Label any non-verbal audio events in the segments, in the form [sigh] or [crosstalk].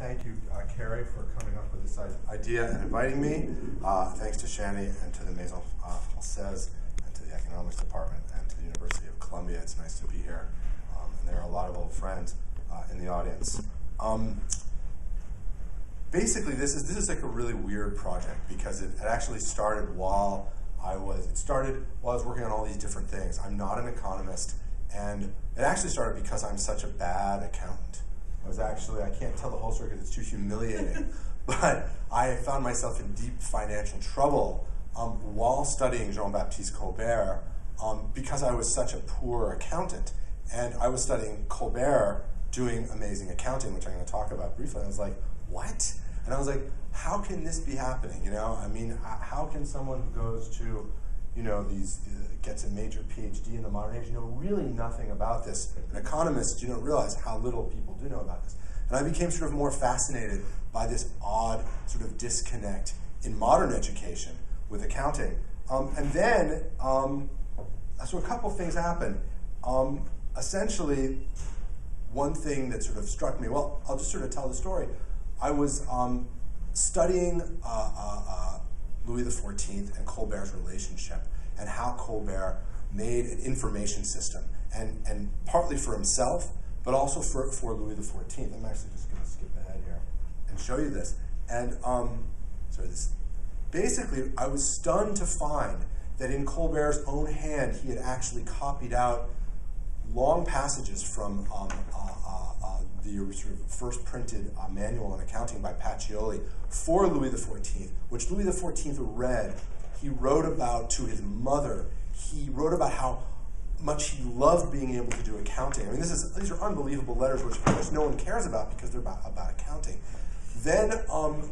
thank you, uh, Carrie, for coming up with this idea and inviting me. Uh, thanks to Shani and to the Maison uh, Francaise and to the Economics Department and to the University of Columbia. It's nice to be here. Um, and there are a lot of old friends uh, in the audience. Um, basically, this is, this is like a really weird project because it, it actually started while I was, it started while I was working on all these different things. I'm not an economist, and it actually started because I'm such a bad accountant. I was actually, I can't tell the whole story because it's too humiliating, [laughs] but I found myself in deep financial trouble um, while studying Jean-Baptiste Colbert um, because I was such a poor accountant. And I was studying Colbert doing amazing accounting, which I'm going to talk about briefly. I was like, what? And I was like, how can this be happening? You know, I mean, how can someone who goes to, you know, these uh, gets a major PhD in the modern age, you know really nothing about this. An economist, you don't realize how little people do know about this. And I became sort of more fascinated by this odd sort of disconnect in modern education with accounting. Um, and then, um, so a couple things happened. Um, essentially, one thing that sort of struck me, well, I'll just sort of tell the story. I was um, studying uh, uh, uh, Louis XIV and Colbert's relationship and how Colbert made an information system, and, and partly for himself, but also for, for Louis XIV. I'm actually just going to skip ahead here and show you this. And um, sorry, this. Basically, I was stunned to find that in Colbert's own hand, he had actually copied out long passages from um, uh, the sort of first printed uh, manual on accounting by Pacioli for Louis XIV, which Louis XIV read he wrote about to his mother, he wrote about how much he loved being able to do accounting. I mean, this is, these are unbelievable letters which, which no one cares about because they're about, about accounting. Then um,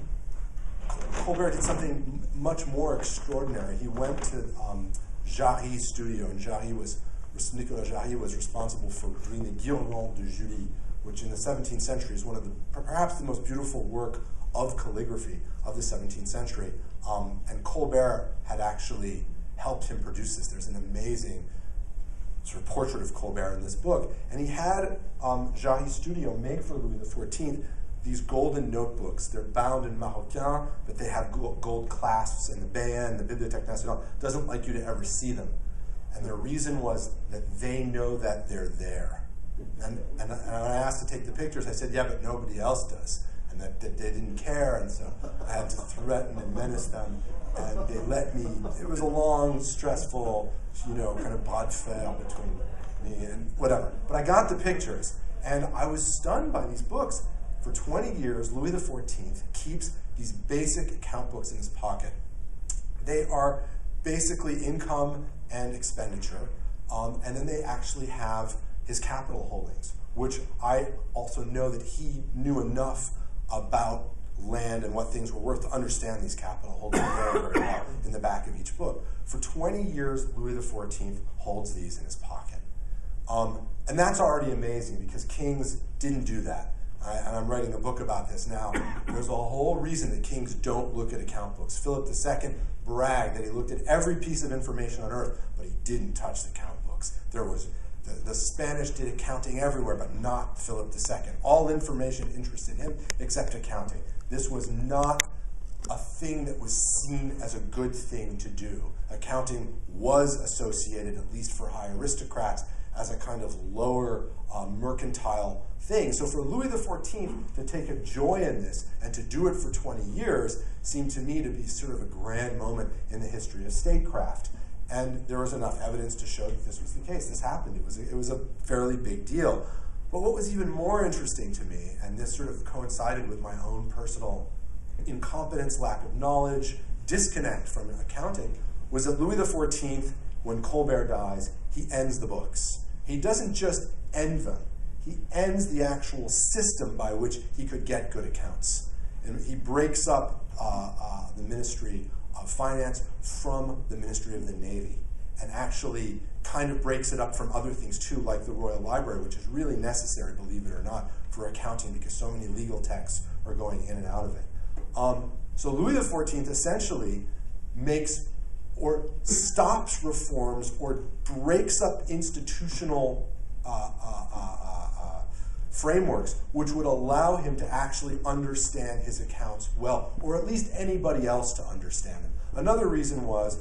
Colbert did something much more extraordinary. He went to um, Jarry's studio, and Jarry was, Nicolas Jarry was responsible for doing the Guirlandes de Julie, which in the 17th century is one of the, perhaps the most beautiful work of calligraphy of the 17th century. Um, and Colbert had actually helped him produce this. There's an amazing sort of portrait of Colbert in this book. And he had um, Studio make for Louis XIV these golden notebooks. They're bound in Maroquin, but they have gold clasps, and the BN, the Bibliothèque Nationale, doesn't like you to ever see them. And the reason was that they know that they're there. And, and, and I asked to take the pictures, I said, yeah, but nobody else does and that, that they didn't care, and so I had to threaten and menace them, and they let me. It was a long, stressful, you know, kind of bad fail between me and whatever. But I got the pictures, and I was stunned by these books. For 20 years, Louis XIV keeps these basic account books in his pocket. They are basically income and expenditure, um, and then they actually have his capital holdings, which I also know that he knew enough about land and what things were worth to understand these capital holdings very, very well in the back of each book. For 20 years, Louis XIV holds these in his pocket. Um, and that's already amazing because kings didn't do that. I, and I'm writing a book about this now. There's a whole reason that kings don't look at account books. Philip II bragged that he looked at every piece of information on earth, but he didn't touch the account books. There was the, the, Spanish did accounting everywhere, but not Philip II. All information interested him except accounting. This was not a thing that was seen as a good thing to do. Accounting was associated, at least for high aristocrats, as a kind of lower uh, mercantile thing. So for Louis XIV to take a joy in this and to do it for 20 years seemed to me to be sort of a grand moment in the history of statecraft. And there was enough evidence to show that this was the case. This happened. It was a, it was a fairly big deal. But what was even more interesting to me, and this sort of coincided with my own personal incompetence, lack of knowledge, disconnect from accounting, was that Louis XIV, when Colbert dies, he ends the books. He doesn't just end them, he ends the actual system by which he could get good accounts. And he breaks up uh, uh, the ministry of finance from the Ministry of the Navy and actually kind of breaks it up from other things too, like the Royal Library, which is really necessary, believe it or not, for accounting because so many legal texts are going in and out of it. Um, so Louis XIV essentially makes or stops reforms or breaks up institutional uh, uh, uh, frameworks which would allow him to actually understand his accounts well, or at least anybody else to understand them. Another reason was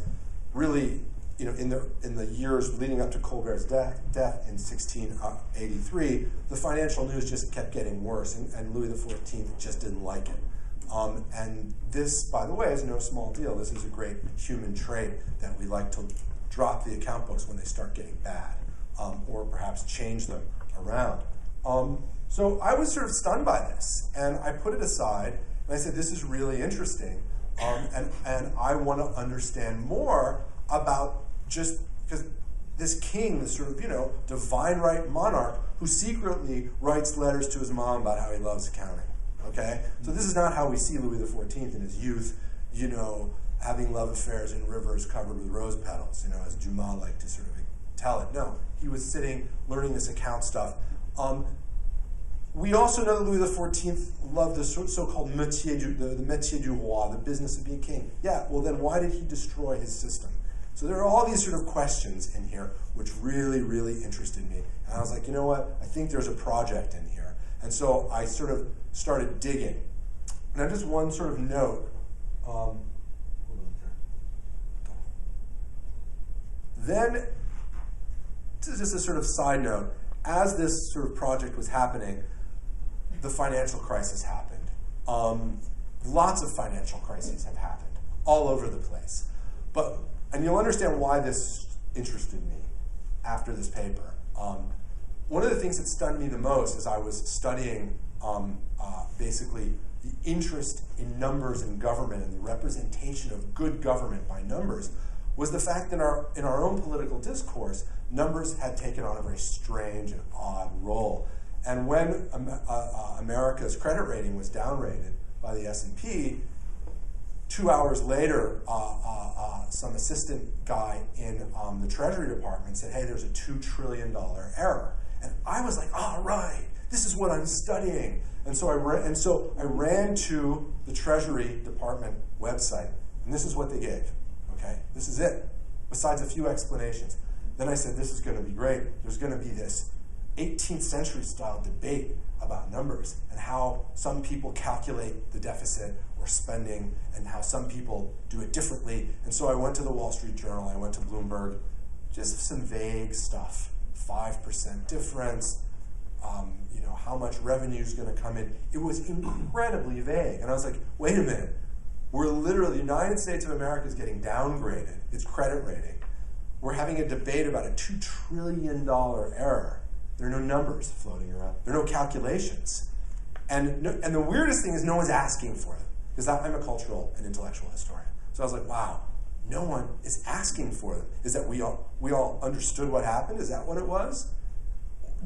really, you know, in the in the years leading up to Colbert's death, death in 1683, the financial news just kept getting worse, and, and Louis XIV just didn't like it. Um, and this, by the way, is no small deal. This is a great human trait that we like to drop the account books when they start getting bad, um, or perhaps change them around. Um, so I was sort of stunned by this, and I put it aside, and I said, "This is really interesting, um, and and I want to understand more about just because this king, this sort of you know divine right monarch, who secretly writes letters to his mom about how he loves accounting." Okay? So this is not how we see Louis XIV in his youth, you know, having love affairs in rivers covered with rose petals, you know, as Dumas liked to sort of tell it. No, he was sitting learning this account stuff. Um, we also know that Louis XIV loved the sort so-called métier du, the, the métier du roi, the business of being king. Yeah, well then why did he destroy his system? So there are all these sort of questions in here which really, really interested me. And I was like, you know what? I think there's a project in here. And so I sort of started digging. Now, just one sort of note. Um, then, just a sort of side note, as this sort of project was happening, the financial crisis happened. Um, lots of financial crises have happened all over the place. But, and you'll understand why this interested me after this paper. Um, one of the things that stunned me the most as I was studying um, uh, basically the interest in numbers in government and the representation of good government by numbers was the fact that in our, in our own political discourse, numbers had taken on a very strange and odd role. And when uh, uh, America's credit rating was downrated by the S&P, two hours later, uh, uh, uh, some assistant guy in um, the Treasury Department said, hey, there's a $2 trillion error. And I was like, all right, this is what I'm studying. And so I ran, and so I ran to the Treasury Department website, and this is what they gave. Okay, this is it. Besides a few explanations. Then I said, this is going to be great. There's going to be this 18th century style debate about numbers and how some people calculate the deficit or spending and how some people do it differently. And so I went to the Wall Street Journal, I went to Bloomberg, just some vague stuff 5% difference, um, you know, how much revenue is going to come in. It was incredibly vague. And I was like, wait a minute. We're literally, the United States of America is getting downgraded, its credit rating. We're having a debate about a $2 trillion error. There are no numbers floating around, there are no calculations. And, no, and the weirdest thing is no one's asking for them, because I'm a cultural and intellectual historian. So I was like, wow, no one is asking for them. Is that we all, we all understood what happened? Is that what it was?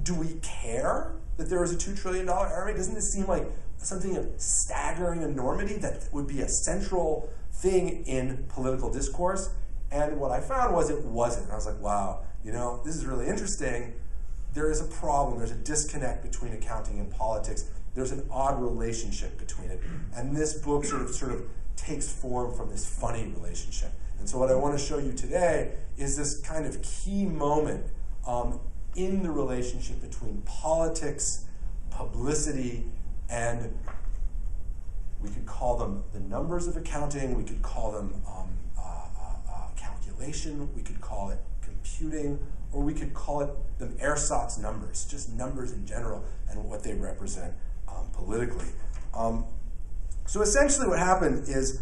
Do we care that there was a $2 trillion error? Doesn't it seem like something of staggering enormity that would be a central thing in political discourse? And what I found was it wasn't. And I was like, wow, you know, this is really interesting. There is a problem. There's a disconnect between accounting and politics. There's an odd relationship between it. And this book sort of sort of takes form from this funny relationship. And so, what I want to show you today is this kind of key moment um, in the relationship between politics, publicity, and we could call them the numbers of accounting, we could call them um, uh, uh, uh, calculation, we could call it computing, or we could call it the ersatz numbers, just numbers in general and what they represent um, politically. Um, so essentially, what happened is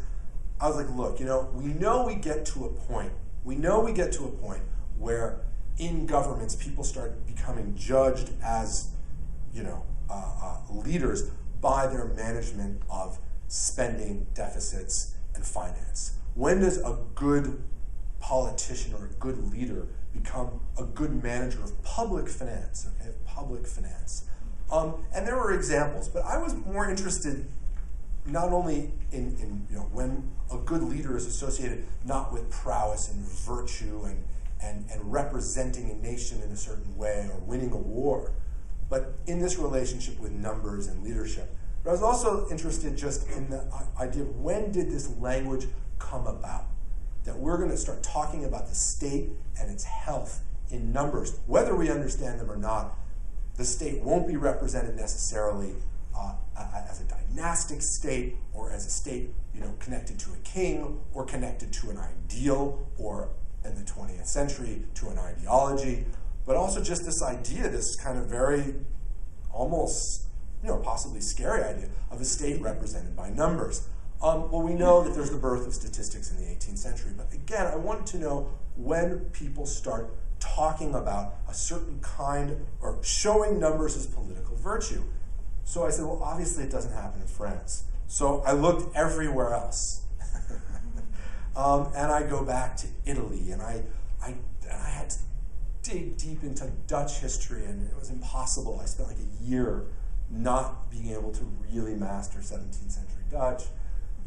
I was like, look, you know, we know we get to a point, we know we get to a point where in governments people start becoming judged as, you know, uh, uh, leaders by their management of spending deficits and finance. When does a good politician or a good leader become a good manager of public finance, okay, public finance? Um, and there were examples, but I was more interested not only in, in you know when a good leader is associated not with prowess and virtue and, and, and representing a nation in a certain way or winning a war, but in this relationship with numbers and leadership. But I was also interested just in the idea of when did this language come about? That we're going to start talking about the state and its health in numbers, whether we understand them or not. the state won't be represented necessarily uh, as a dynastic state or as a state you know, connected to a king or connected to an ideal or in the 20th century to an ideology, but also just this idea, this kind of very almost, you know, possibly scary idea of a state represented by numbers. Um, well, we know that there's the birth of statistics in the 18th century, but again, I wanted to know when people start talking about a certain kind or showing numbers as political virtue. So I said, well, obviously it doesn't happen in France. So I looked everywhere else. [laughs] um, and I go back to Italy, and I, I, and I had to dig deep into Dutch history, and it was impossible. I spent like a year not being able to really master 17th century Dutch.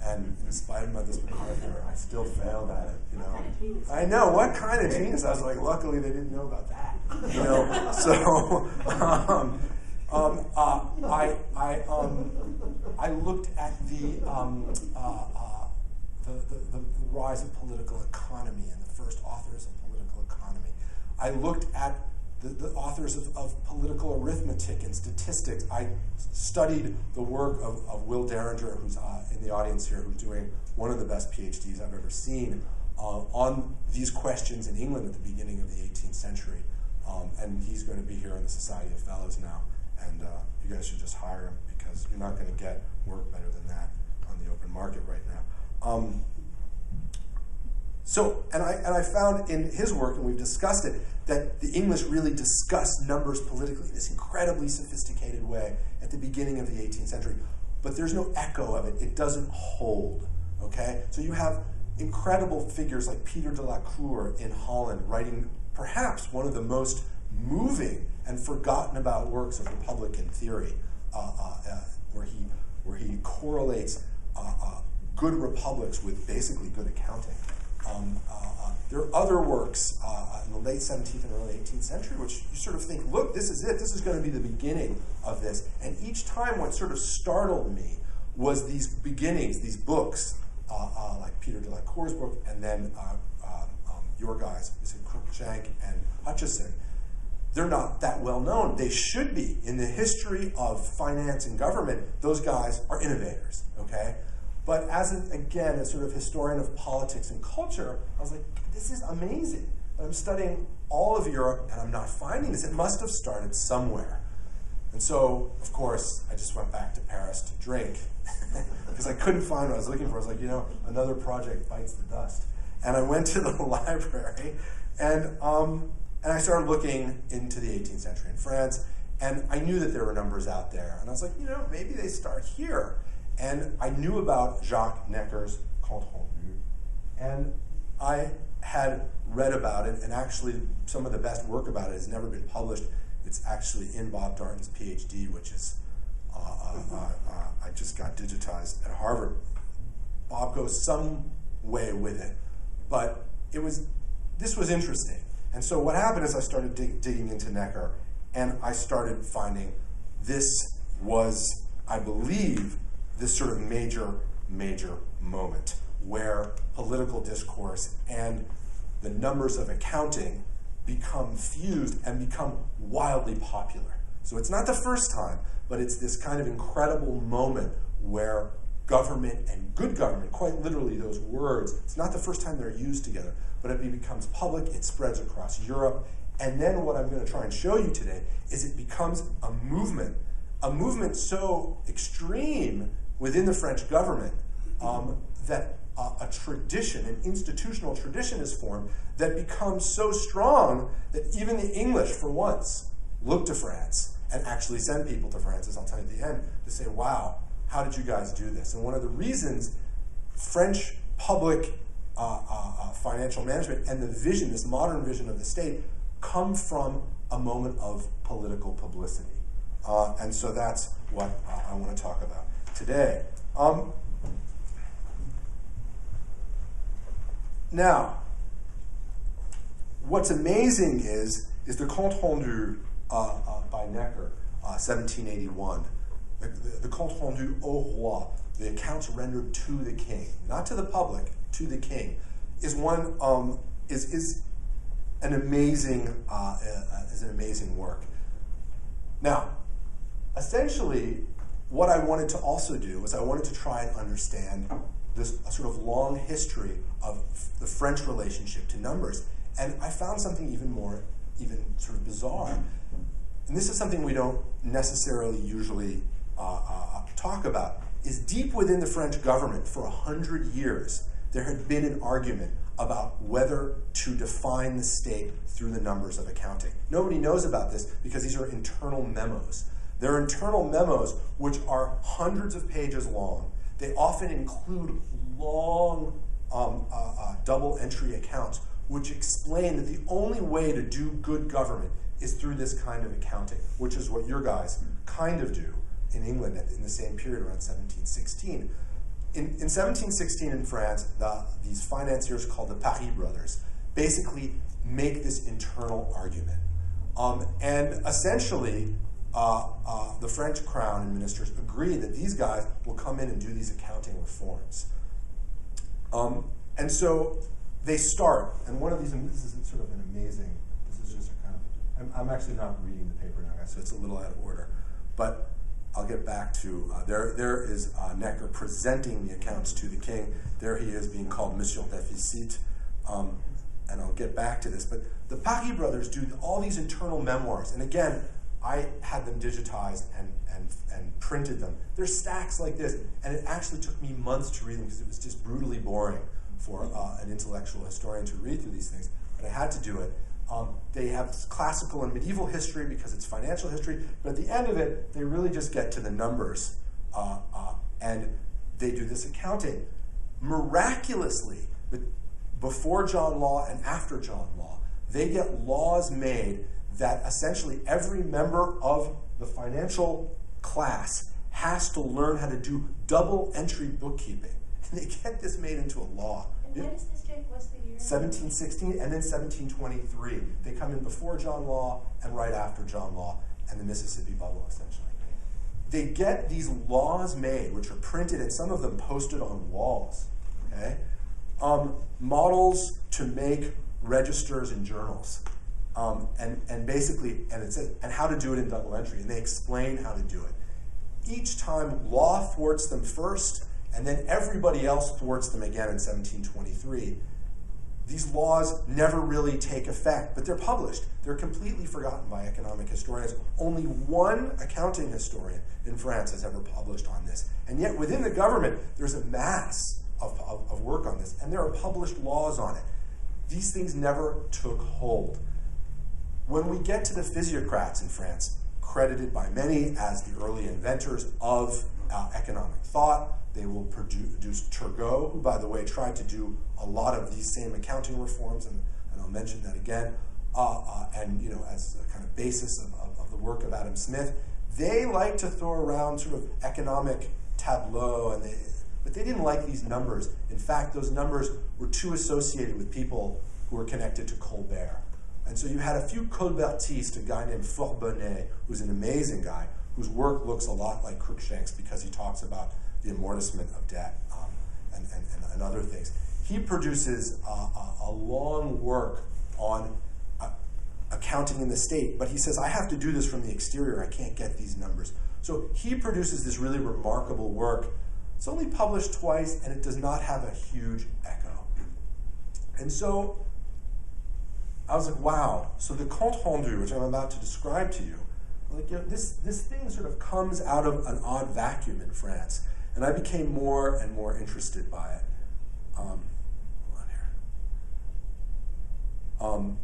And in spite of my this MacArthur, I still failed at it. You know, I know what kind of genius. I was like, luckily they didn't know about that. You know, [laughs] so um, um, uh, I, I, um, I looked at the, um, uh, uh, the, the, the, rise of political economy and the first authors of political economy. I looked at the, the authors of, of, political arithmetic and statistics. I studied the work of, of Will Deringer, who's uh, in the audience here, who's doing one of the best PhDs I've ever seen uh, on these questions in England at the beginning of the 18th century. Um, and he's going to be here in the Society of Fellows now and uh, you guys should just hire him because you're not going to get work better than that on the open market right now. Um, so, and I, and I found in his work, and we've discussed it, that the English really discussed numbers politically in this incredibly sophisticated way at the beginning of the 18th century. But there's no echo of it. It doesn't hold, okay? So you have incredible figures like Peter de la Cour in Holland writing perhaps one of the most moving and forgotten about works of Republican theory, uh, uh, uh, where he where he correlates uh, uh, good republics with basically good accounting. Um, uh, there are other works in the late 17th and early 18th century which you sort of think, look, this is it. This is going to be the beginning of this. And each time, what sort of startled me was these beginnings, these books, like Peter de la Cour's book, and then um, um, your guys, is it and Hutchison, they're not that well known. They should be. In the history of finance and government, those guys are innovators, okay? But as, a, again, a sort of historian of politics and culture, I was like, this is amazing. I'm studying all of Europe and I'm not finding this. It must have started somewhere. And so, of course, I just went back to Paris to drink [laughs] because I couldn't find what I was looking for. I was like, you know, another project bites the dust. And I went to the [laughs] library and um, and I started looking into the 18th century in France, and I knew that there were numbers out there. And I was like, you know, maybe they start here. And I knew about Jacques Necker's Compte Rendu, and I had read about it, and actually some of the best work about it has never been published. It's actually in Bob Darnton's PhD, which is, uh, uh, uh, uh, I just got digitized at Harvard. Bob goes some way with it, but it was, this was interesting. And so what happened is I started dig digging into Necker, and I started finding this was, I believe, this sort of major, major moment where political discourse and the numbers of accounting become fused and become wildly popular. So it's not the first time, but it's this kind of incredible moment where government and good government, quite literally those words, it's not the first time they're used together, but it becomes public, it spreads across Europe, and then what I'm going to try and show you today is it becomes a movement, a movement so extreme within the French government um, that uh, a tradition, an institutional tradition is formed that becomes so strong that even the English, for once, look to France and actually send people to France, as I'll tell you at the end, to say, wow, how did you guys do this? And one of the reasons French public uh, uh, uh, financial management and the vision, this modern vision of the state, come from a moment of political publicity. Uh, and so that's what uh, I want to talk about today. Um, now, what's amazing is, is the Compte Rendu uh, by Necker, 1781. The, the, the Compte Rendu au roi, the accounts rendered to the king, not to the public, to the king, is one um, is is an amazing uh, uh, is an amazing work. Now, essentially, what I wanted to also do was I wanted to try and understand this sort of long history of the French relationship to numbers. And I found something even more, even sort of bizarre. And this is something we don't necessarily usually uh, uh, talk about, is deep within the French government for a hundred years, there had been an argument about whether to define the state through the numbers of accounting. Nobody knows about this because these are internal memos. They're internal memos which are hundreds of pages long. They often include long um, uh, uh, double entry accounts which explain that the only way to do good government is through this kind of accounting, which is what your guys kind of do in England in the same period around 1716. In, in 1716 in France, the, these financiers called the Paris brothers basically make this internal argument. Um, and essentially, uh, uh, the French crown and ministers agree that these guys will come in and do these accounting reforms. Um, and so they start, and one of these, and this is sort of an amazing, this is just a kind of, I'm, I'm actually not reading the paper now, guys, so it's a little out of order. But I'll get back to, uh, there, there is uh, Necker presenting the accounts to the king. There he is being called Monsieur Deficit. Um, and I'll get back to this. But the Paris brothers do all these internal memoirs. And again, I had them digitized and, and, and printed them. They're stacks like this. And it actually took me months to read them because it was just brutally boring for uh, an intellectual historian to read through these things. But I had to do it. Um, they have classical and medieval history because it's financial history, but at the end of it, they really just get to the numbers uh, uh, and they do this accounting. Miraculously, before John Law and after John Law, they get laws made that essentially every member of the financial class has to learn how to do double entry bookkeeping. And [laughs] they get this made into a law. And what is this, Jake? What's the year? 1716 and then 1723. They come in before John Law and right after John Law and the Mississippi bubble, essentially. They get these laws made, which are printed and some of them posted on walls, okay? Um, models to make registers and journals. Um, and, and basically, and it and how to do it in double entry, and they explain how to do it. Each time, law thwarts them first, and then everybody else thwarts them again in 1723. These laws never really take effect, but they're published. They're completely forgotten by economic historians. Only one accounting historian in France has ever published on this. And yet, within the government, there's a mass of, of, of work on this, and there are published laws on it. These things never took hold. When we get to the physiocrats in France, credited by many as the early inventors of uh, economic thought, they will produce Turgot, who, by the way, tried to do a lot of these same accounting reforms, and, and I'll mention that again. Uh, uh, and you know, as a kind of basis of, of, of, the work of Adam Smith, they like to throw around sort of economic tableau, and they, but they didn't like these numbers. In fact, those numbers were too associated with people who were connected to Colbert. And so you had a few Colbertistes, a guy named Forbonnais, who's an amazing guy, whose work looks a lot like Cruikshank's because he talks about the amortizement of debt um, and, and, and, other things. He produces uh, a, a, long work on uh, accounting in the state, but he says, I have to do this from the exterior. I can't get these numbers. So he produces this really remarkable work. It's only published twice, and it does not have a huge echo. And so I was like, wow. So the compte rendu, which I'm about to describe to you, like you know, this this thing sort of comes out of an odd vacuum in France. And I became more and more interested by it. Um, hold on here. Um,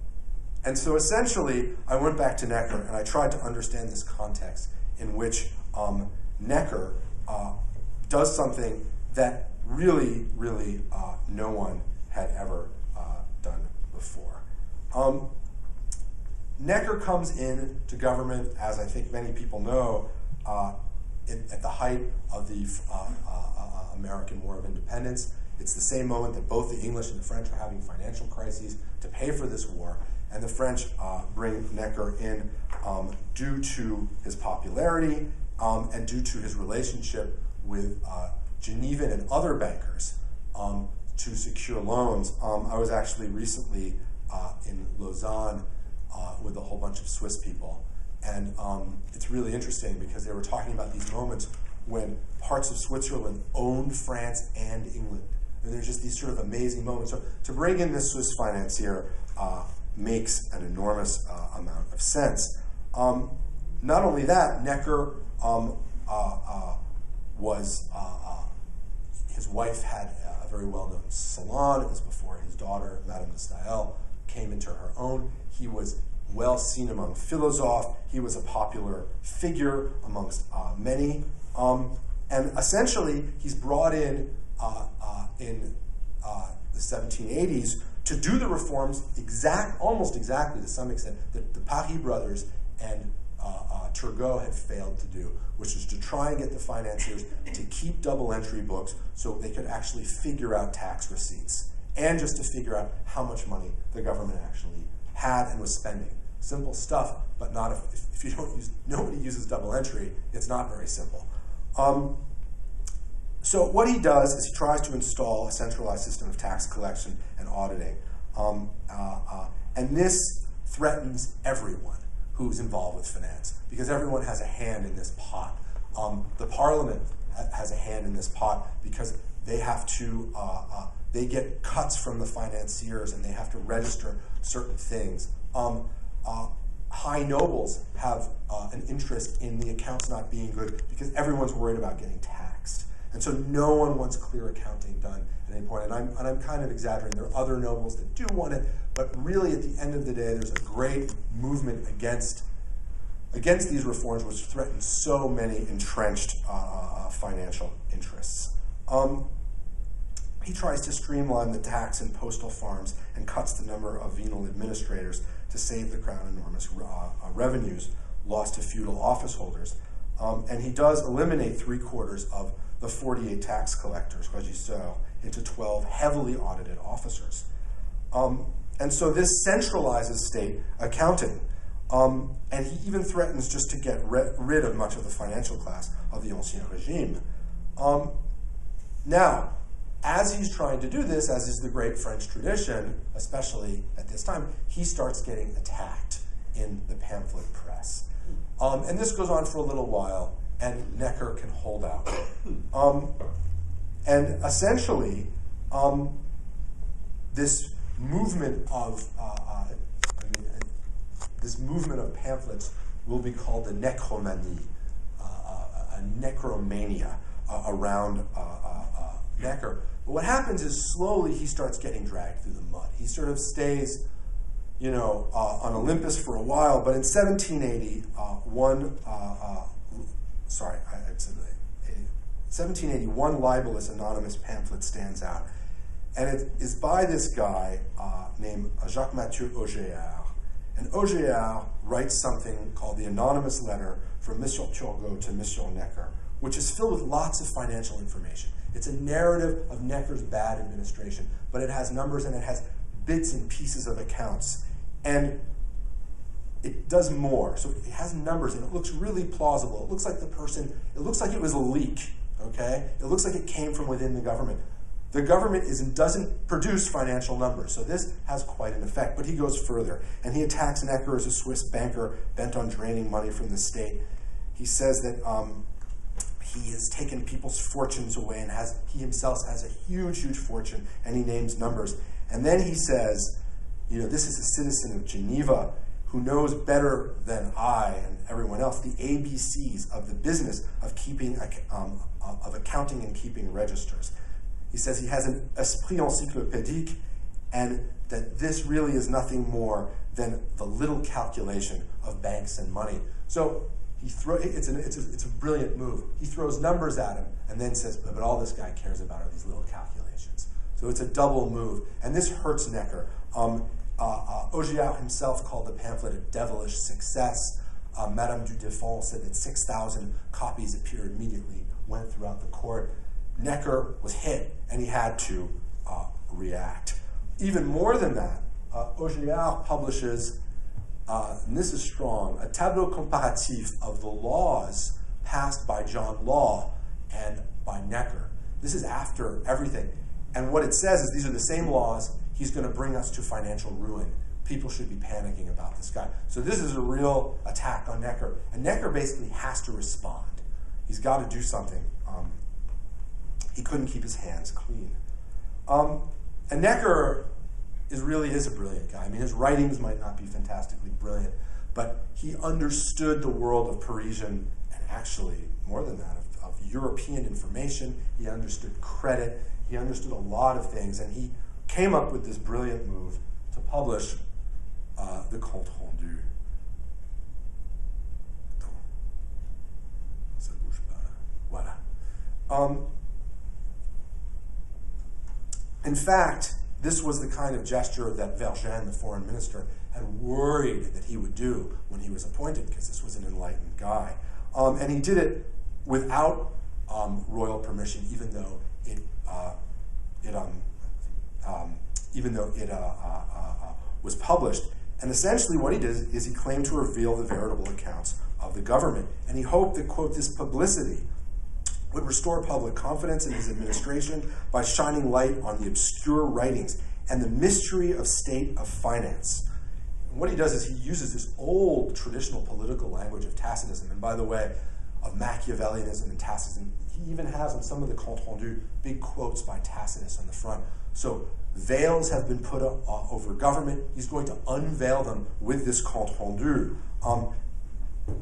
and so essentially, I went back to Necker and I tried to understand this context in which um, Necker uh, does something that really, really uh, no one had ever uh, done before. Um, Necker comes in to government, as I think many people know, uh, at the height of the uh, uh, uh, American War of Independence. It's the same moment that both the English and the French are having financial crises to pay for this war, and the French uh, bring Necker in um, due to his popularity um, and due to his relationship with uh, Genevan and other bankers um, to secure loans. Um, I was actually recently uh, in Lausanne with a whole bunch of Swiss people And um, it's really interesting because they were talking about these moments when parts of Switzerland owned France and England. And there's just these sort of amazing moments. So to bring in this Swiss financier uh, makes an enormous uh, amount of sense. Um, not only that, Necker um, uh, uh was, uh, uh, his wife had a very well-known salon. It was before his daughter, Madame de Stael, came into her own. He was well seen among philosophes. He was a popular figure amongst many. Um, and essentially, he's brought in uh, uh, in uh, the 1780s to do the reforms exact, almost exactly to some extent that the Paris brothers and uh, uh, Turgot had failed to do, which is to try and get the financiers to keep double entry books so they could actually figure out tax receipts and just to figure out how much money the government actually had and was spending. Simple stuff, but not if, if you don't use, nobody uses double entry, it's not very simple. Um, so what he does is he tries to install a centralized system of tax collection and auditing. Um, uh, uh, and this threatens everyone who's involved with finance because everyone has a hand in this pot. Um, the parliament ha has a hand in this pot because they have to, uh, uh they get cuts from the financiers and they have to register certain things. Um, uh, high nobles have uh, an interest in the accounts not being good because everyone's worried about getting taxed. And so no one wants clear accounting done at any point. And I'm, and I'm kind of exaggerating. There are other nobles that do want it, but really at the end of the day, there's a great movement against, against these reforms which threaten so many entrenched uh, uh, uh financial interests. Um, he tries to streamline the tax and postal farms and cuts the number of venal administrators to save the crown enormous uh, uh, revenues lost to feudal office holders. Um, and he does eliminate three quarters of the 48 tax collectors, regisseurs, into 12 heavily audited officers. Um, and so this centralizes state accounting. Um, and he even threatens just to get rid of much of the financial class of the Ancien Regime. Um, now, as he's trying to do this, as is the great French tradition, especially at this time, he starts getting attacked in the pamphlet press. Um, and this goes on for a little while, and Necker can hold out. Um, and essentially, um, this movement of uh, uh, I mean, uh, this movement of pamphlets will be called the necromanie, uh, uh, a necromania uh, around Necker. But what happens is slowly he starts getting dragged through the mud. He sort of stays, you know, uh, on Olympus for a while, but in 1780, uh, one, uh, uh sorry, I, I said 1780, one libelous anonymous pamphlet stands out. And it is by this guy uh, named Jacques Mathieu Augeard. And Augeard writes something called the Anonymous Letter from Monsieur Turgot to Monsieur Necker, which is filled with lots of financial information. It's a narrative of Necker's bad administration, but it has numbers and it has bits and pieces of accounts. And it does more. So it has numbers and it looks really plausible. It looks like the person, it looks like it was a leak, okay? It looks like it came from within the government. The government is, doesn't produce financial numbers, so this has quite an effect. But he goes further, and he attacks Necker as a Swiss banker bent on draining money from the state. He says that um, he has taken people's fortunes away and has he himself has a huge, huge fortune, and he names numbers. And then he says, you know, this is a citizen of Geneva who knows better than I and everyone else the ABCs of the business of keeping um, of accounting and keeping registers. He says he has an esprit encyclopédique, and that this really is nothing more than the little calculation of banks and money. So he throw, it's, an, it's, a, it's a brilliant move. He throws numbers at him and then says, but, but all this guy cares about are these little calculations. So it's a double move. And this hurts Necker. Um, uh, uh, himself called the pamphlet a devilish success. Uh, Madame du Deffand said that 6,000 copies appeared immediately, went throughout the court. Necker was hit, and he had to uh, react. Even more than that, uh, publishes uh, and this is strong, a tableau comparatif of the laws passed by John Law and by Necker. This is after everything. And what it says is these are the same laws. He's going to bring us to financial ruin. people should be panicking about this guy. So this is a real attack on Necker, and Necker basically has to respond. He's got to do something. Um, he couldn't keep his hands clean. Um, and Necker is really is a brilliant guy. I mean, his writings might not be fantastically brilliant, but he understood the world of Parisian and actually more than that of, of European information. He understood credit. He understood a lot of things, and he came up with this brilliant move to publish uh, the Compte Rendu. Voilà. Um, in fact, this was the kind of gesture that Vergennes, the foreign minister, had worried that he would do when he was appointed, because this was an enlightened guy. Um, and he did it without um, royal permission, even though it, uh, it um, um, even though it uh, uh, uh, was published. And essentially, what he did is he claimed to reveal the veritable accounts of the government, and he hoped that quote this publicity would restore public confidence in his administration by shining light on the obscure writings and the mystery of state of finance. And what he does is he uses this old traditional political language of Tacitism, and by the way, of Machiavellianism and Tacitism. He even has in some of the Compte Rendu big quotes by Tacitus on the front. So veils have been put over government. He's going to unveil them with this Compte Rendu. Um,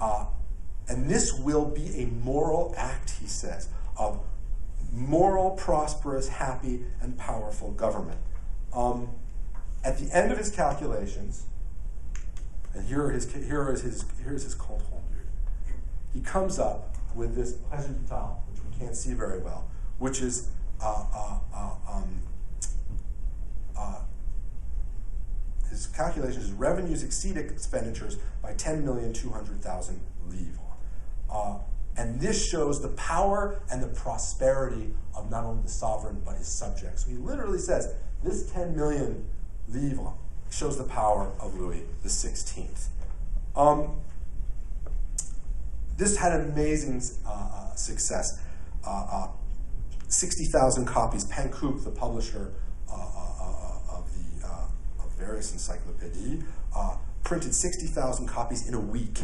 uh, and this will be a moral act, he says, of moral, prosperous, happy, and powerful government. Um, at the end of his calculations, and here, his, here is his, here's his compte rendu. He comes up with this which we can't see very well, which is uh, uh, uh, um, uh, his calculations, his revenues exceed expenditures by 10,200,000 livres. Uh, and this shows the power and the prosperity of not only the sovereign but his subjects. So he literally says this 10 million livres shows the power of Louis XVI. Um, this had amazing uh, uh, success. Uh, uh 60,000 copies. Panckoucke, the publisher uh, uh, of the of various encyclopedies, printed 60,000 copies in a week.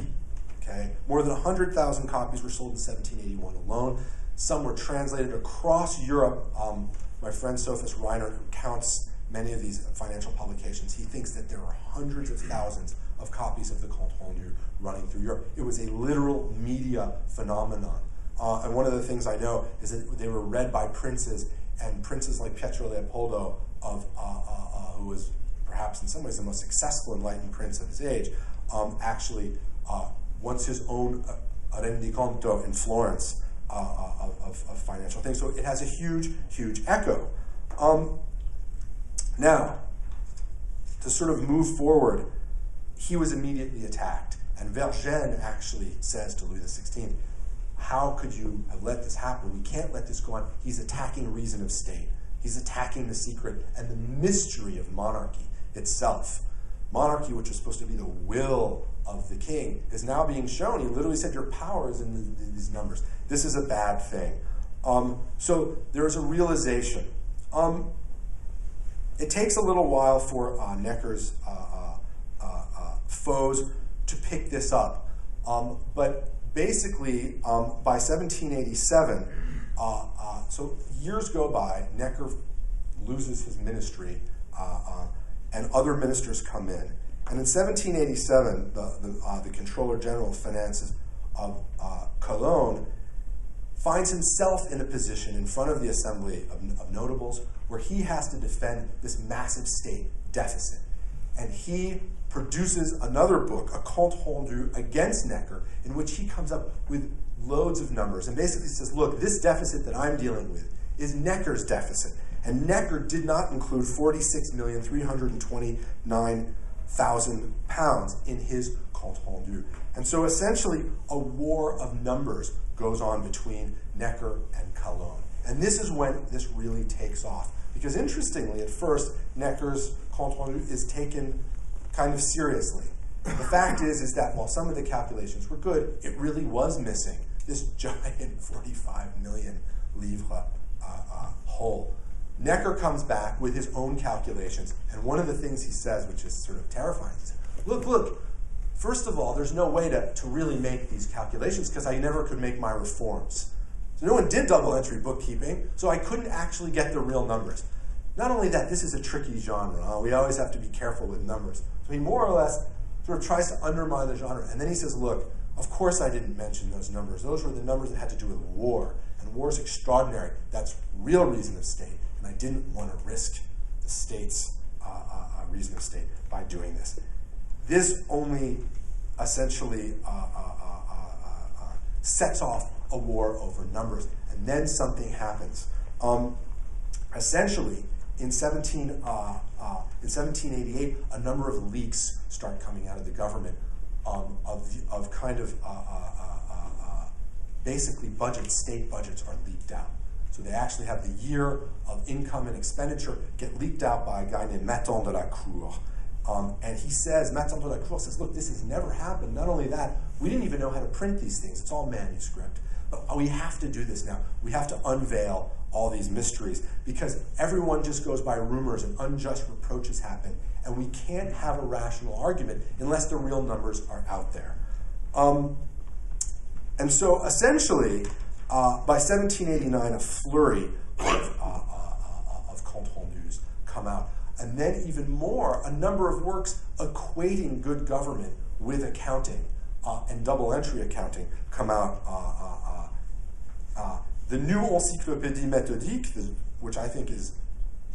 Okay, more than 100,000 copies were sold in 1781 alone. Some were translated across Europe. Um, my friend Sophus Reinert, who counts many of these financial publications, he thinks that there are hundreds of thousands of copies of the Compte Rendu running through Europe. It was a literal media phenomenon. Uh, and one of the things I know is that they were read by princes, and princes like Pietro Leopoldo, of, uh, uh, uh who was perhaps in some ways the most successful enlightened prince of his age, um, actually wants his own uh, rendiconto in Florence uh, uh, of, of, of, financial things. So it has a huge, huge echo. Um, now, to sort of move forward, he was immediately attacked. And Vergennes actually says to Louis XVI, how could you have let this happen? We can't let this go on. He's attacking reason of state. He's attacking the secret and the mystery of monarchy itself. Monarchy, which was supposed to be the will of the king is now being shown. He literally said, Your power is in the, these numbers. This is a bad thing. Um, so there's a realization. Um, it takes a little while for uh, Necker's uh, uh, uh, uh foes to pick this up. Um, but basically, um, by 1787, uh, so years go by, Necker loses his ministry, and other ministers come in. And in 1787, the, the, uh, the Controller General of Finances of uh, Calonne finds himself in a position in front of the Assembly of, of Notables where he has to defend this massive state deficit. And he produces another book, a Compte Rendu against Necker, in which he comes up with loads of numbers and basically says, look, this deficit that I'm dealing with is Necker's deficit. And Necker did not include 46,329 thousand pounds in his compte rendu. And so essentially, a war of numbers goes on between Necker and Calonne. And this is when this really takes off. Because interestingly, at first, Necker's compte rendu is taken kind of seriously. The fact is, is that while some of the calculations were good, it really was missing this giant [laughs] 45 million livre uh, uh, hole Necker comes back with his own calculations, and one of the things he says, which is sort of terrifying, says, look, look, first of all, there's no way to, to really make these calculations because I never could make my reforms. So no one did double entry bookkeeping, so I couldn't actually get the real numbers. Not only that, this is a tricky genre. Uh, we always have to be careful with numbers. So he more or less sort of tries to undermine the genre. And then he says, look, of course I didn't mention those numbers. Those were the numbers that had to do with war. And war is extraordinary. That's real reason of state. And I didn't want to risk the state's uh, uh, uh reason of state by doing this. This only essentially uh, uh, sets off a war over numbers. And then something happens. Um, essentially, in, 17, uh, uh, in 1788, a number of leaks start coming out of the government um, of, of kind of uh, uh, uh, uh, basically budgets, state budgets are leaked out. So they actually have the year of income and expenditure get leaked out by a guy named Mathon de la Cour. Um, and he says, Mathon de la Cour says, look, this has never happened. Not only that, we didn't even know how to print these things. It's all manuscript. But we have to do this now. We have to unveil all these mysteries because everyone just goes by rumors and unjust reproaches happen. And we can't have a rational argument unless the real numbers are out there. Um, and so essentially, uh, by 1789, a flurry of, uh, uh, uh, of come out. And then, even more, a number of works equating good government with accounting and double entry accounting come out the new Encyclopédie méthodique, which I think is,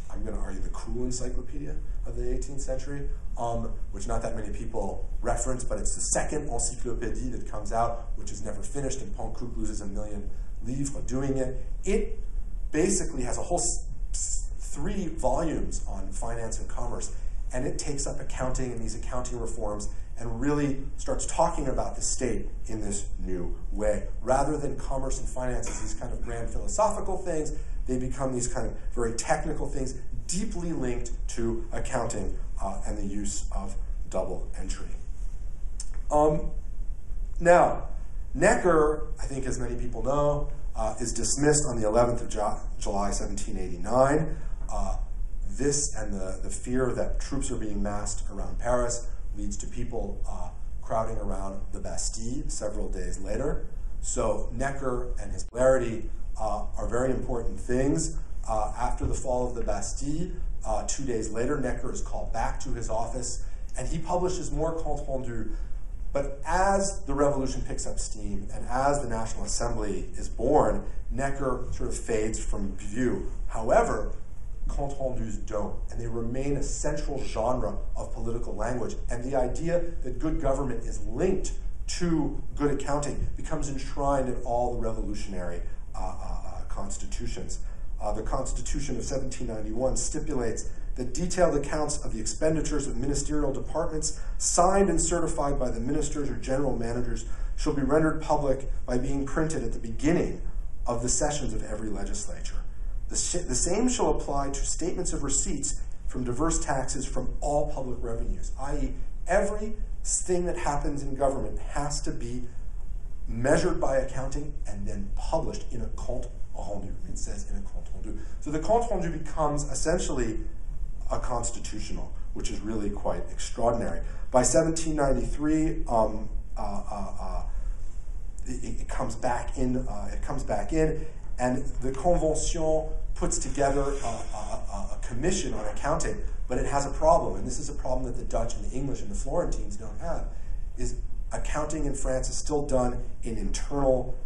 I'm going to argue, the cool encyclopedia of the 18th century, um, which not that many people reference, but it's the second encyclopédie that comes out, which is never finished, and Panckoucke loses a million livres doing it. It basically has a whole three volumes on finance and commerce, and it takes up accounting and these accounting reforms and really starts talking about the state in this new way. Rather than commerce and finance as these kind of grand philosophical things, they become these kind of very technical things deeply linked to accounting uh, and the use of double entry. Um, now, Necker, I think as many people know, uh, is dismissed on the 11th of July 1789. Uh, this and the, the fear that troops are being massed around Paris leads to people uh, crowding around the Bastille several days later. So Necker and his popularity uh, are very important things. Uh, after the fall of the Bastille, uh, two days later, Necker is called back to his office and he publishes more compte rendu. But as the revolution picks up steam and as the National Assembly is born, Necker sort of fades from view. However, compte rendus don't, and they remain a central genre of political language. And the idea that good government is linked to good accounting becomes enshrined in all the revolutionary uh, uh, uh constitutions. Uh, the Constitution of 1791 stipulates that detailed accounts of the expenditures of ministerial departments, signed and certified by the ministers or general managers, shall be rendered public by being printed at the beginning of the sessions of every legislature. The, the same shall apply to statements of receipts from diverse taxes from all public revenues, i.e., every thing that happens in government has to be measured by accounting and then published in a compte rendu. It says in a compte rendu. So the compte rendu becomes essentially a constitutional, which is really quite extraordinary. By 1793, um, uh, uh, uh, it, comes back in. It comes back in, and the Convention puts together a, a, a, commission on accounting, but it has a problem, and this is a problem that the Dutch and the English and the Florentines don't have, is accounting in France is still done in internal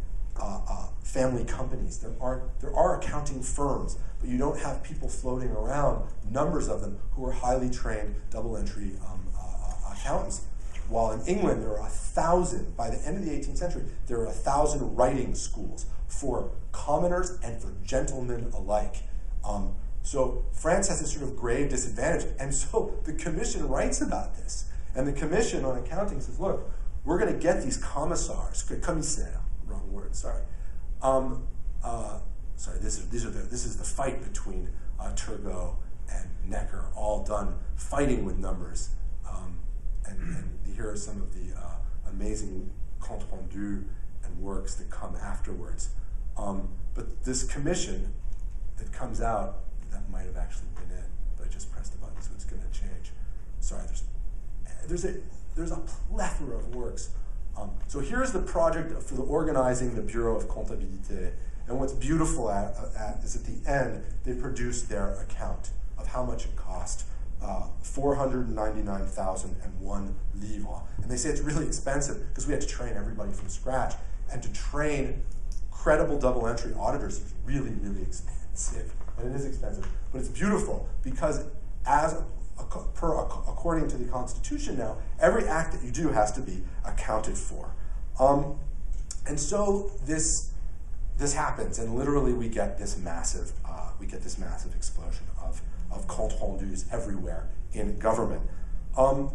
uh, uh, family companies. There are, there are accounting firms, but you don't have people floating around, numbers of them, who are highly trained double entry um, uh, uh accountants. While in England, there are a thousand, by the end of the 18th century, there are a thousand writing schools for commoners and for gentlemen alike. Um, so France has this sort of grave disadvantage. And so the commission writes about this. And the commission on accounting says, look, we're going to get these commissars, commissaire, wrong word, sorry. Um, uh, sorry, this is, these are the, this is the fight between uh, Turgot and Necker, all done fighting with numbers. Um, and, and, here are some of the uh, amazing compte rendu and works that come afterwards. Um, but this commission that comes out, that might have actually been it, but I just pressed the button, so it's going to change. Sorry, there's there's a there's a plethora of works. Um, so here's the project for the organizing the Bureau of Comptabilité. And what's beautiful at, at, is at the end, they produce their account of how much it cost. Uh, 499,001 livres. And they say it's really expensive because we had to train everybody from scratch. And to train credible double entry auditors is really, really expensive. And it is expensive. But it's beautiful because as per, according to the Constitution now, every act that you do has to be accounted for. Um, and so this, this happens, and literally we get this massive, uh, we get this massive explosion of, of compte rendus everywhere in government. Um,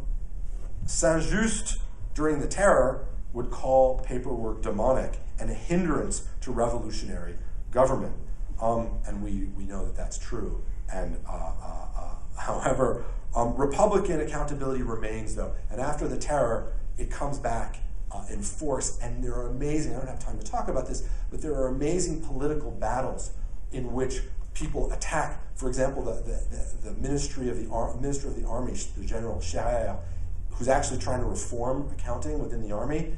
Saint-Just, during the terror, would call paperwork demonic and a hindrance to revolutionary government. Um, and we, we know that that's true. And uh, uh, uh, however, um, Republican accountability remains, though, and after the terror, it comes back uh, in force. And there are amazing, I don't have time to talk about this, but there are amazing political battles in which people attack. For example, the, the, the Ministry of the Ar- Minister of the Army, the General Scherer, who's actually trying to reform accounting within the army.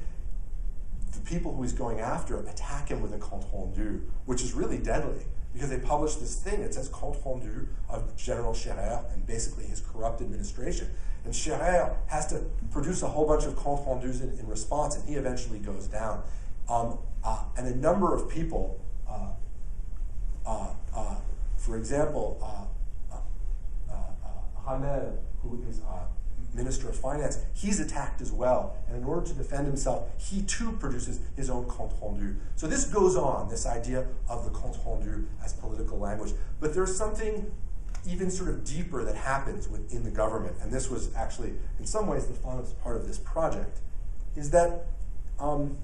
The people who he's going after attack him with a compte rendu, which is really deadly because they published this thing. It says compte rendu of General Scherer and basically his corrupt administration. And Scherer has to produce a whole bunch of compte rendus in, in response, and he eventually goes down. Um, uh, and a number of people, uh, uh, uh for example, uh, uh, Ramel, who is Minister of Finance, he's attacked as well. And in order to defend himself, he too produces his own compte rendu. So this goes on, this idea of the compte rendu as political language. But there's something even sort of deeper that happens within the government. And this was actually, in some ways, the funnest part of this project, is that, um,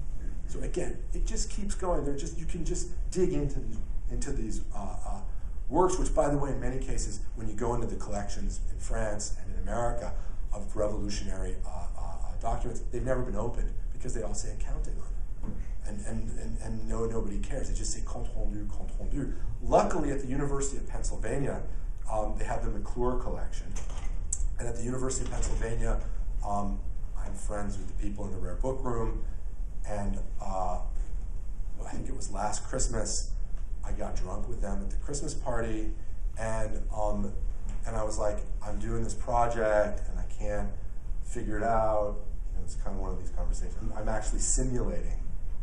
so again, it just keeps going. There just, you can just dig into these, into these uh, uh, works, which by the way, in many cases, when you go into the collections in France and in America, of revolutionary uh, uh, documents. They've never been opened because they all say accounting on them. And, and, and, and no, nobody cares. They just say compte rendu, compte rendu. Luckily, at the University of Pennsylvania, um, they have the Maclure collection. And at the University of Pennsylvania, um, I'm friends with the people in the Rare Book Room. And uh, I think it was last Christmas, I got drunk with them at the Christmas party. And, um, and I was like, I'm doing this project, can't figure it out. You know, it's kind of one of these conversations. I'm actually simulating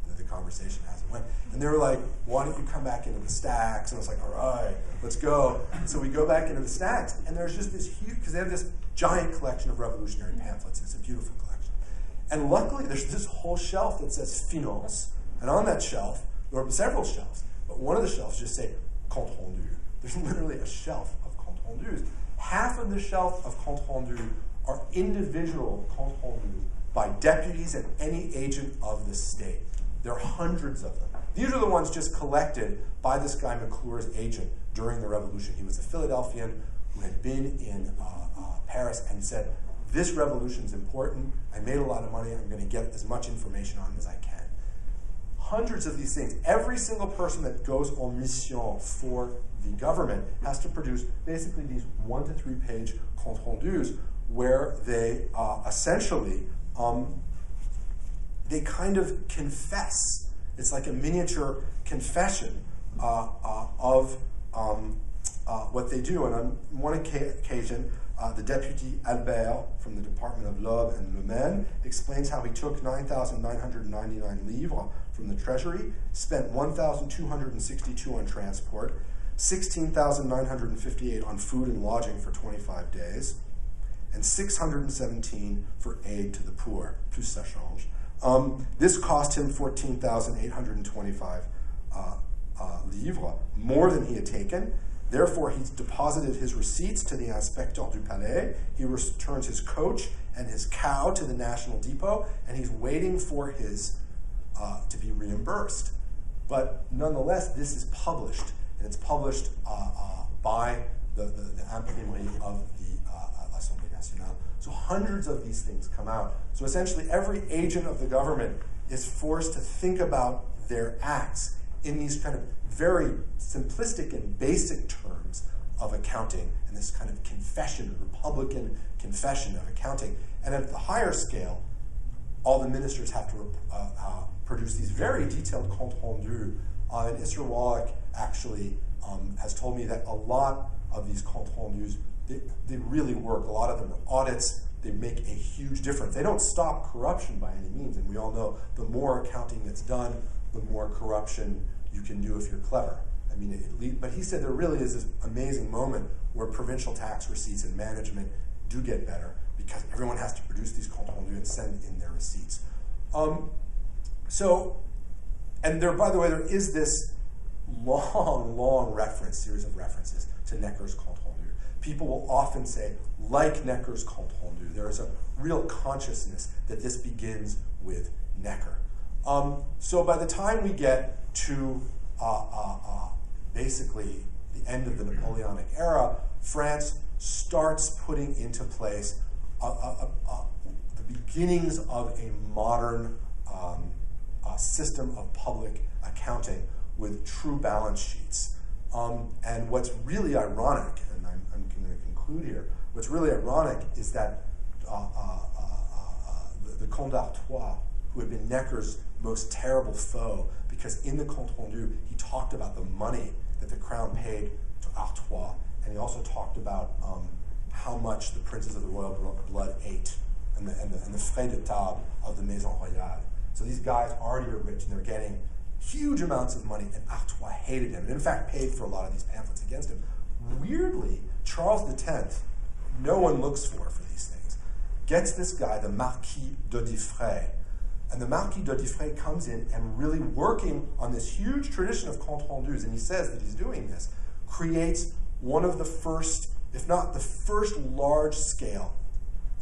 the, the conversation as it went. And they were like, why don't you come back into the stacks? And I was like, all right, let's go. And so we go back into the stacks, and there's just this huge, because they have this giant collection of revolutionary pamphlets. It's a beautiful collection. And luckily, there's this whole shelf that says finance. And on that shelf, there are several shelves, but one of the shelves just say compte rendu. There's [laughs] literally a shelf of compte rendus. Half of the shelf of compte are individual compte rendus by deputies and any agent of the state. There are hundreds of them. These are the ones just collected by this guy Maclure's agent during the revolution. He was a Philadelphian who had been in uh, uh, Paris and said, this revolution is important. I made a lot of money. I'm going to get as much information on as I can. Hundreds of these things. Every single person that goes en mission for the government has to produce basically these one to three page compte rendus where they uh, essentially um, they kind of confess. It's like a miniature confession uh, uh, of um, uh, what they do. And on one occasion, uh, the deputy Albert from the Department of l'Aube and Le Maine explains how he took 9,999 livres from the Treasury, spent 1,262 on transport, 16,958 on food and lodging for 25 days, and 617 for aid to the poor, plus. Um, this cost him 14,825 uh, uh, livres, more than he had taken. Therefore, he deposited his receipts to the Inspecteur du Palais. He returns his coach and his cow to the National Depot, and he's waiting for his uh, to be reimbursed. But nonetheless, this is published, and it's published uh, uh, by the, the, the imprimerie of. So hundreds of these things come out. So essentially, every agent of the government is forced to think about their acts in these kind of very simplistic and basic terms of accounting and this kind of confession, Republican confession of accounting. And at the higher scale, all the ministers have to uh, uh, produce these very detailed compte rendus. Uh, and Isser Woloch actually um, has told me that a lot of these compte rendus, they, they really work. A lot of them audits. They make a huge difference. They don't stop corruption by any means. And we all know the more accounting that's done, the more corruption you can do if you're clever. I mean, it, but he said there really is this amazing moment where provincial tax receipts and management do get better because everyone has to produce these compte rendus and send in their receipts. Um, so, and there, by the way, there is this long, long reference, series of references to Necker's rendu. People will often say, like Necker's compte there is a real consciousness that this begins with Necker. Um, so by the time we get to uh, uh, uh, basically the end of the Napoleonic era, France starts putting into place a, a, a, the beginnings of a modern um, system of public accounting with true balance sheets. Um, and what's really ironic, conclude here, what's really ironic is that uh, uh, uh, uh the, the Comte d'Artois, who had been Necker's most terrible foe, because in the Compte Rendu, he talked about the money that the crown paid to Artois, and he also talked about um, how much the princes of the royal blood ate, and the, and the, and the frais de table of the Maison Royale. So these guys already are rich, and they're getting huge amounts of money, and Artois hated him, and in fact paid for a lot of these pamphlets against him. Weirdly, Charles X, no one looks for for these things, gets this guy, the Marquis d'Audiffret, and the Marquis d'Audiffret comes in and really working on this huge tradition of compte rendus, and he says that he's doing this, creates one of the first, if not the first large scale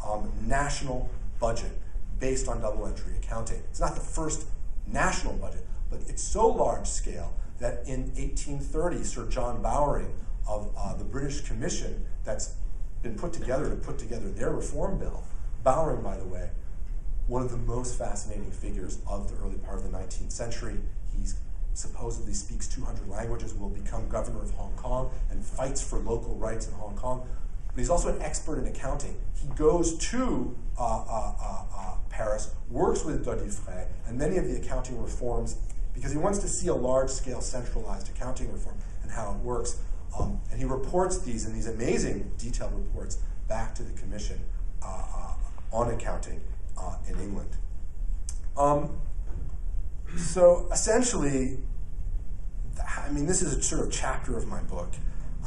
um, national budget based on double entry accounting. It's not the first national budget, but it's so large scale that in 1830, Sir John Bowring of uh, the British Commission that's been put together to put together their reform bill, Bowring, by the way, one of the most fascinating figures of the early part of the 19th century. He supposedly speaks 200 languages, will become governor of Hong Kong, and fights for local rights in Hong Kong. But he's also an expert in accounting. He goes to uh, uh, uh, uh Paris, works with d'Audiffret, and many of the accounting reforms because he wants to see a large-scale centralized accounting reform and how it works. Um, and he reports these in these amazing detailed reports back to the commission uh, uh, on accounting uh, in England. Um, so essentially, I mean, this is a sort of chapter of my book.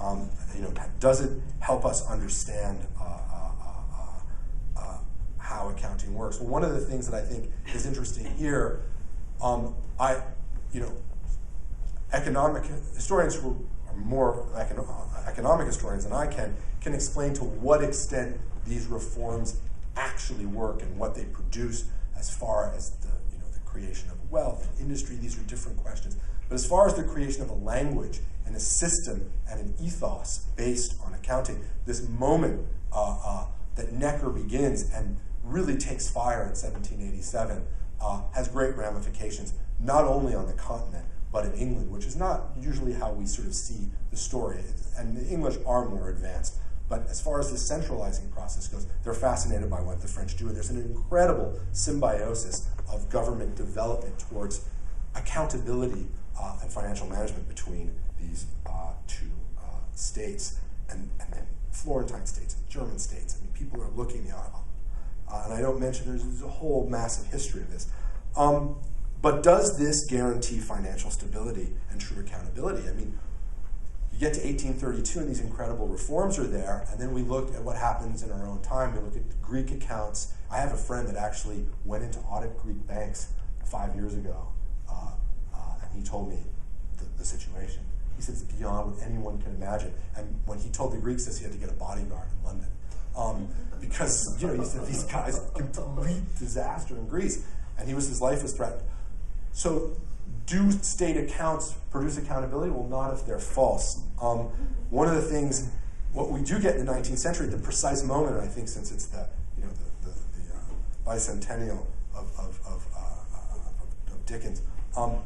Um, you know, does it help us understand uh, uh, uh, how accounting works? Well, one of the things that I think is interesting here, um, I, you know, economic historians who more econo- economic historians than I can can explain to what extent these reforms actually work and what they produce as far as the, you know, the creation of wealth and industry. These are different questions. But as far as the creation of a language and a system and an ethos based on accounting, this moment uh, uh, that Necker begins and really takes fire in 1787 uh, has great ramifications, not only on the continent, but in England, which is not usually how we sort of see the story. And the English are more advanced. But as far as the centralizing process goes, they're fascinated by what the French do. And there's an incredible symbiosis of government development towards accountability uh, and financial management between these uh, two uh, states and, and then Florentine states and German states. I mean, people are looking at uh, and I don't mention there's, there's, a whole massive history of this. Um, but does this guarantee financial stability and true accountability? I mean, you get to 1832 and these incredible reforms are there, and then we look at what happens in our own time. We look at Greek accounts. I have a friend that actually went into audit Greek banks five years ago, uh, uh, and he told me the, the, situation. He said it's beyond what anyone can imagine. And when he told the Greeks this, he had to get a bodyguard in London. Um, because, you know, he said these guys, complete disaster in Greece. And he was, his life was threatened. So do state accounts produce accountability? Well, not if they're false. Um, one of the things, what we do get in the 19th century, the precise moment, I think, since it's the you know the, the, the uh, bicentennial of, of, of, uh, uh of Dickens, um,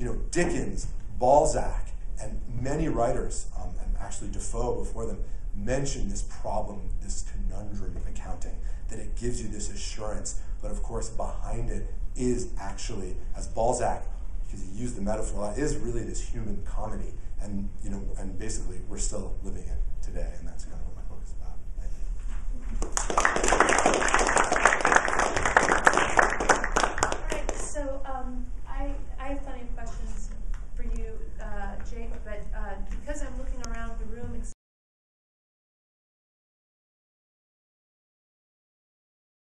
you know Dickens, Balzac, and many writers, um, and actually Defoe before them, mentioned this problem, this conundrum of accounting, that it gives you this assurance, but of course behind it is actually, as Balzac, because he used the metaphor a lot, is really this human comedy. And, you know, and basically we're still living it today, and that's kind of what my book is about. All right, so um, I, I have plenty of questions for you, uh, Jake, but uh, because I'm looking around the room,